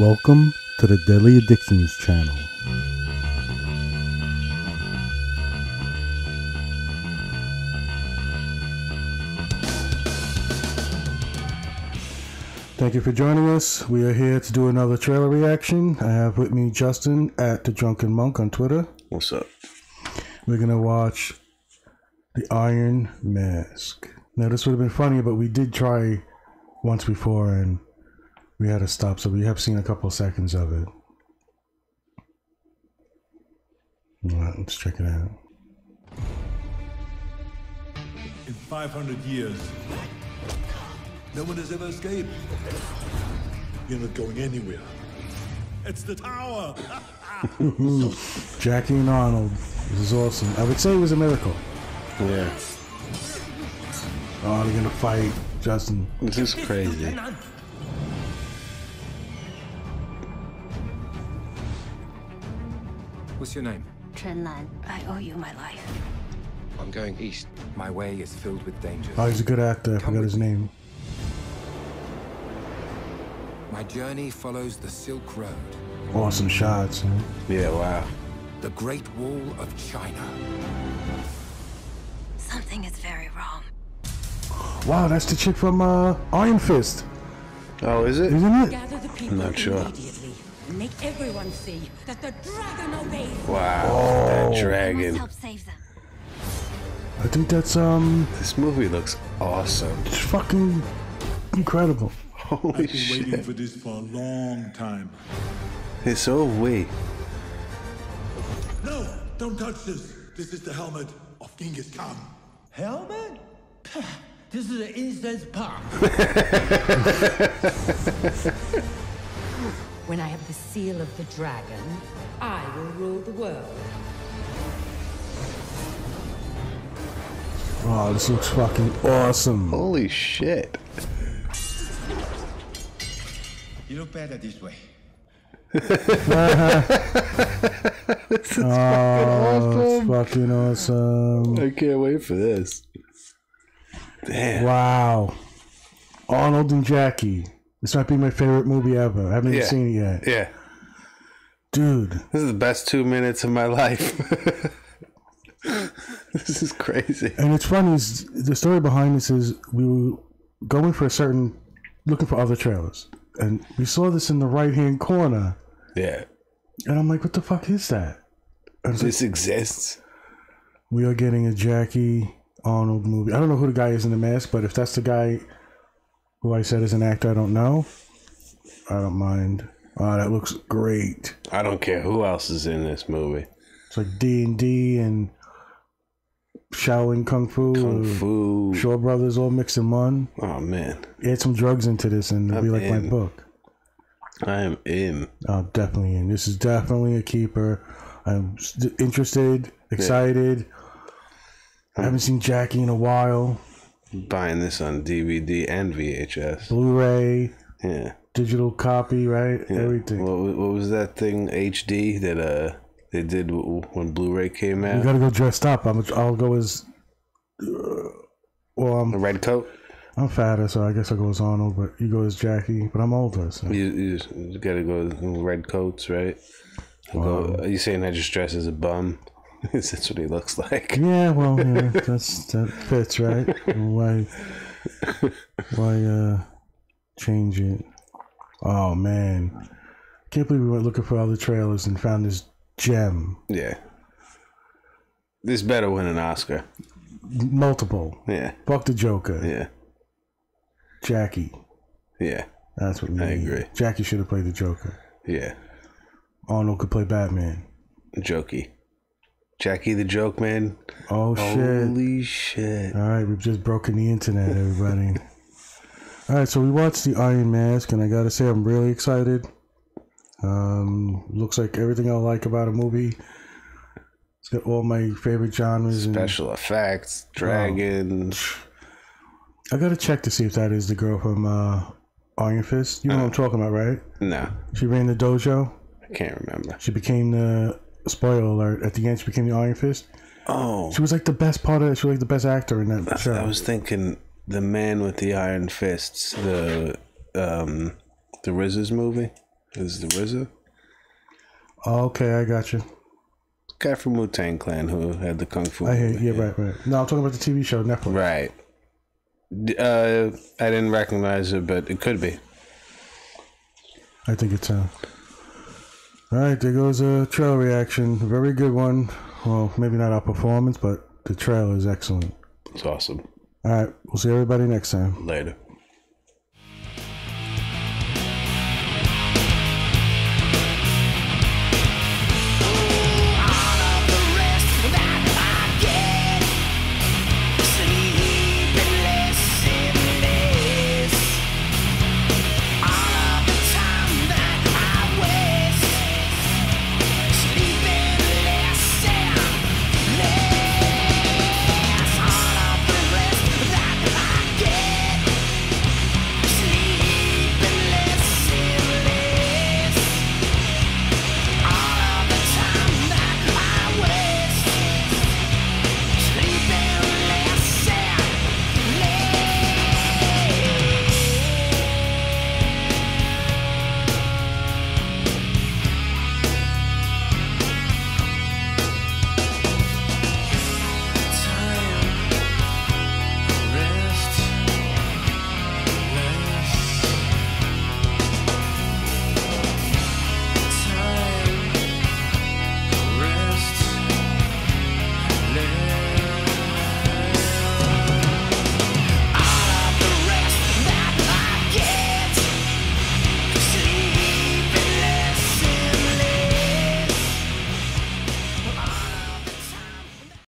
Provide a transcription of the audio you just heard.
Welcome to the Deadly Addictions channel. Thank you for joining us. We are here to do another trailer reaction. I have with me Justin at the Drunken Monk on Twitter. What's up? We're gonna watch the Iron Mask. Now this would have been funny, but we did try once before and we had to stop, so we have seen a couple seconds of it. Alright, let's check it out. In 500 years, no one has ever escaped. You're not going anywhere. It's the tower! Jackie and Arnold. This is awesome. I would say it was a miracle. Yeah, Oh, they're gonna fight Justin. this is crazy. What's your name? Chen Lan, I owe you my life. I'm going east. My way is filled with dangers. Oh, he's a good actor. I forgot his name. My journey follows the Silk Road, Awesome shots. man. Yeah, wow. the Great Wall of China. Something is very wrong. Wow, that's the chick from uh, Iron Fist, Oh, is it? isn't it? I'm not sure. immediately and make everyone see that the dragon obeys. Wow, that dragon. help save them. I think that's um, This movie looks awesome. it's fucking incredible. Holy I've been waiting for this for a long time. It's so we. No! Don't touch this! This is the helmet of Genghis Khan. Helmet? This is an incense pop. When I have the seal of the dragon, I will rule the world. Oh, this looks fucking awesome. Holy shit. You look better this way. Oh, it's fucking awesome. I can't wait for this. Damn. Wow. Arnold and Jackie. This might be my favorite movie ever. I haven't even Yeah. seen it yet. Yeah, Dude, this is the best two minutes of my life. this is crazy. and it's funny, is the story behind this is we were going for a certain, looking for other trailers. And we saw this in the right hand corner. Yeah, And I'm like, what the fuck is that? And it's like, this exists. we are getting a Jackie Arnold movie. I don't know who the guy is in the mask, but if that's the guy who I said is an actor, I don't know. I don't mind. Oh, that looks great. I don't care who else is in this movie. It's like D and D and Shaolin Kung Fu, Kung Fu. Shaw Brothers all mixed in one. Oh man, Add some drugs into this, and it'll be I'm like my book. I am in. Oh, definitely in. This is definitely a keeper. I'm interested, excited. I haven't seen Jackie in a while. Buying this on DVD and VHS. Blu-ray, Yeah. digital copy, right? Yeah. Everything. What, what was that thing HD that uh they did w- when Blu-ray came out? you gotta go dressed up. I'm. I'll go as. Uh, well, A I'm a red coat. I'm fatter, so I guess I'll go as Arnold. But you go as Jackie. But I'm older, so You, you, you gotta go with red coats, right? Go, are you saying I just dress as a bum? That's what he looks like. yeah. Well, yeah, that's that fits, right? Why? Why uh change it? Oh man, can't believe we went looking for other trailers and found this gem. Yeah. This better win an Oscar. Multiple. Yeah. Fuck the Joker. Yeah. Jackie. Yeah. That's what we I need. agree. Jackie should have played the Joker. Yeah. Arnold could play Batman. The Jokey. Jackie the Joke Man. Oh shit. Holy shit. All right, we've just broken the internet, everybody. All right, so we watched the Iron Mask, and I gotta say, I'm really excited. Um, looks like everything I like about a movie. It's got all my favorite genres, and Special effects, dragons. I gotta check to see if that is the girl from uh, Iron Fist. You know what I'm talking about, right? No, She ran the dojo. I can't remember. She became the spoiler alert. At the end, she became the Iron Fist. Oh, She was like the best part of it. She was like the best actor in that show. I was thinking the man with the iron fists, the um, the RZA's movie. is the RZA. Okay, I got you. Guy from Wu Tang Clan who had the kung fu. I hear. movie. Yeah, right, right. No, I'm talking about the TV show Netflix. Right. Uh, I didn't recognize it, but it could be. I think it's uh. All right, there goes a trailer reaction. Very good one. Well, maybe not our performance, but the trailer is excellent. It's awesome. All right, we'll see everybody next time. Later.